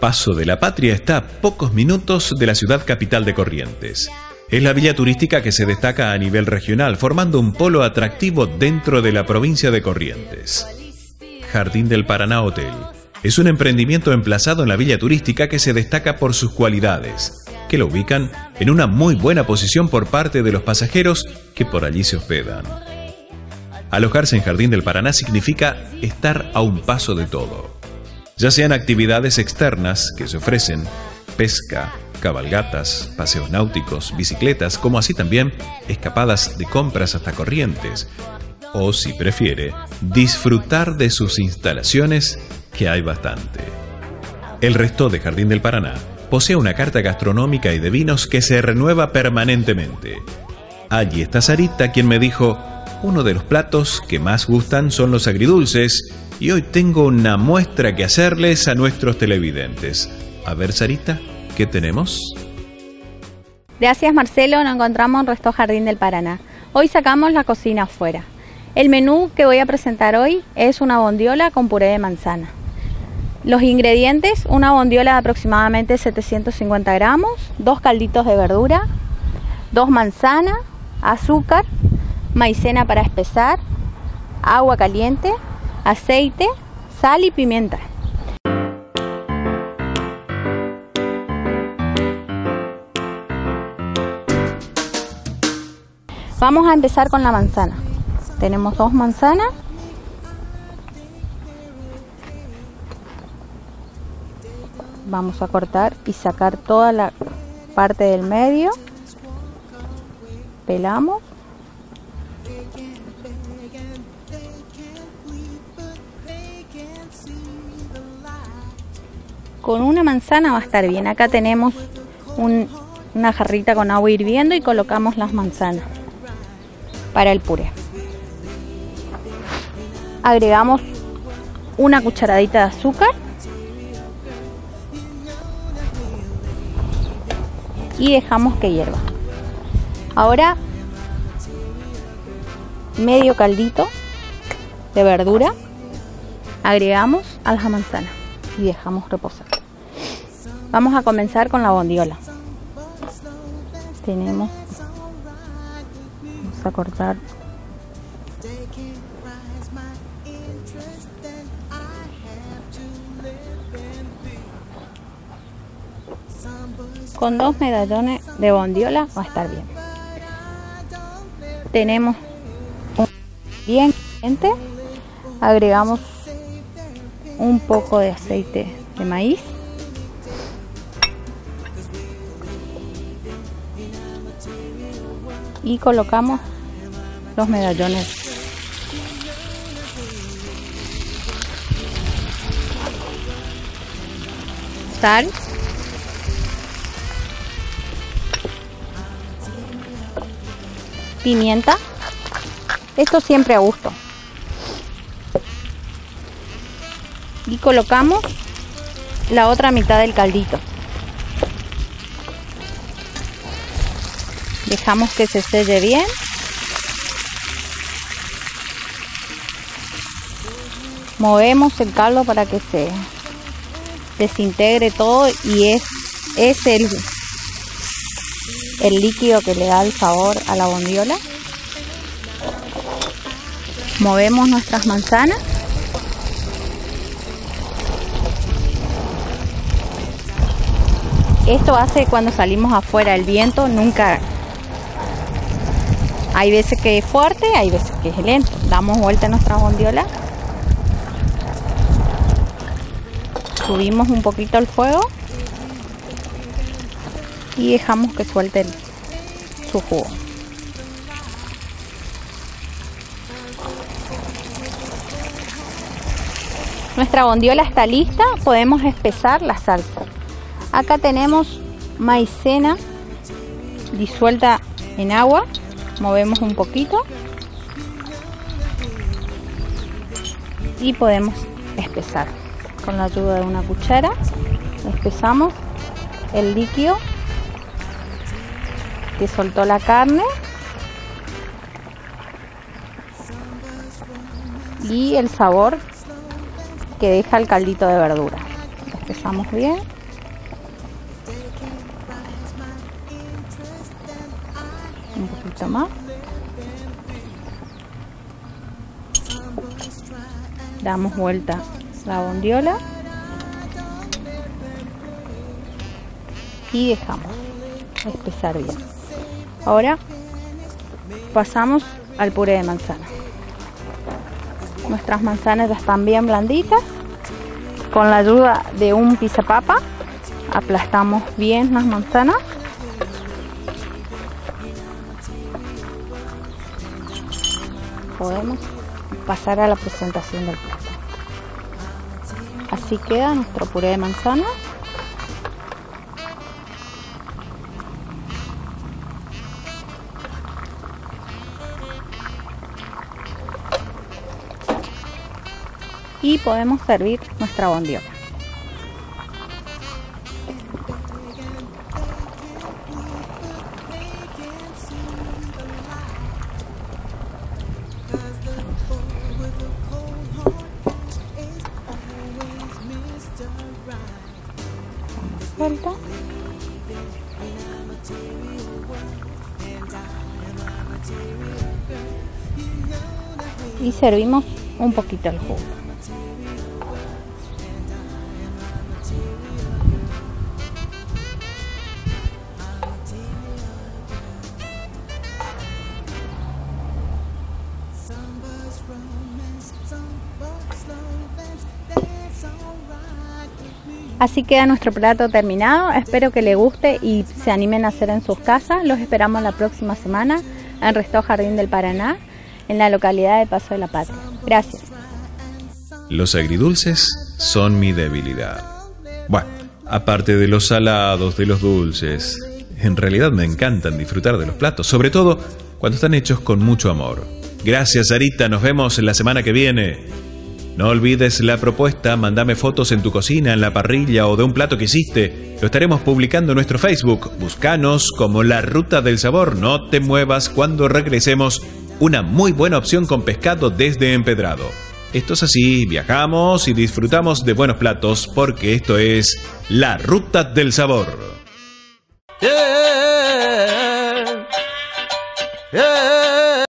Paso de la Patria está a pocos minutos de la ciudad capital de Corrientes. Es la villa turística que se destaca a nivel regional, formando un polo atractivo dentro de la provincia de Corrientes. Jardín del Paraná Hotel es un emprendimiento emplazado en la villa turística que se destaca por sus cualidades, que lo ubican en una muy buena posición por parte de los pasajeros que por allí se hospedan. Alojarse en Jardín del Paraná significa estar a un paso de todo, ya sean actividades externas que se ofrecen, pesca, cabalgatas, paseos náuticos, bicicletas, como así también escapadas de compras hasta corrientes, o si prefiere, disfrutar de sus instalaciones, que hay bastante. El resto de Jardín del Paraná posee una carta gastronómica y de vinos que se renueva permanentemente. Allí está Sarita quien me dijo, uno de los platos que más gustan son los agridulces y hoy tengo una muestra que hacerles a nuestros televidentes. A ver, Sarita, ¿qué tenemos? Gracias Marcelo, nos encontramos en Resto Jardín del Paraná. Hoy sacamos la cocina afuera. El menú que voy a presentar hoy es una bondiola con puré de manzana. Los ingredientes, una bondiola de aproximadamente 750 gramos, dos calditos de verdura, dos manzanas, azúcar, maicena para espesar, agua caliente, aceite, sal y pimienta. Vamos a empezar con la manzana. Tenemos dos manzanas. Vamos a cortar y sacar toda la parte del medio. Pelamos. Con una manzana va a estar bien. Acá tenemos una jarrita con agua hirviendo y colocamos las manzanas para el puré. Agregamos una cucharadita de azúcar y dejamos que hierva. Ahora medio caldito de verdura agregamos a la manzana y dejamos reposar. Vamos a comenzar con la bondiola. Tenemos vamos a cortar con dos medallones de bondiola va a estar bien. Tenemos un bien caliente. Agregamos un poco de aceite de maíz. Y colocamos los medallones. Sal pimienta. Esto siempre a gusto. Y colocamos la otra mitad del caldito. Dejamos que se selle bien. Movemos el caldo para que se desintegre todo y es, es el, el líquido que le da el sabor a la bondiola movemos nuestras manzanas esto hace cuando salimos afuera el viento nunca hay veces que es fuerte, hay veces que es lento. Damos vuelta a nuestra bondiola. Subimos un poquito el fuego. Y dejamos que suelte su jugo. Nuestra bondiola está lista, podemos espesar la salsa. Acá tenemos maicena disuelta en agua movemos un poquito y podemos espesar con la ayuda de una cuchara espesamos el líquido que soltó la carne. Y el sabor que deja el caldito de verdura. Espesamos bien. Un poquito más. Damos vuelta la bondiola. y dejamos espesar bien. Ahora pasamos al puré de manzana. Nuestras manzanas están bien blanditas. Con la ayuda de un papa aplastamos bien las manzanas. Podemos pasar a la presentación del plato. Así queda nuestro puré de manzana. Y podemos servir nuestra bondiola. y servimos un poquito el jugo. Así queda nuestro plato terminado. Espero que le guste y se animen a hacer en sus casas. Los esperamos la próxima semana en Resto Jardín del Paraná, en la localidad de Paso de la Patria. Gracias. Los agridulces son mi debilidad. Bueno, aparte de los salados, de los dulces, en realidad me encantan disfrutar de los platos, sobre todo cuando están hechos con mucho amor. Gracias, Sarita. Nos vemos la semana que viene. No olvides la propuesta, mandame fotos en tu cocina, en la parrilla o de un plato que hiciste. Lo estaremos publicando en nuestro Facebook. Búscanos como La Ruta del Sabor. No te muevas cuando regresemos. Una muy buena opción con pescado desde Empedrado. Esto es así, viajamos y disfrutamos de buenos platos porque esto es La Ruta del Sabor.